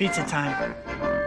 Pizza time.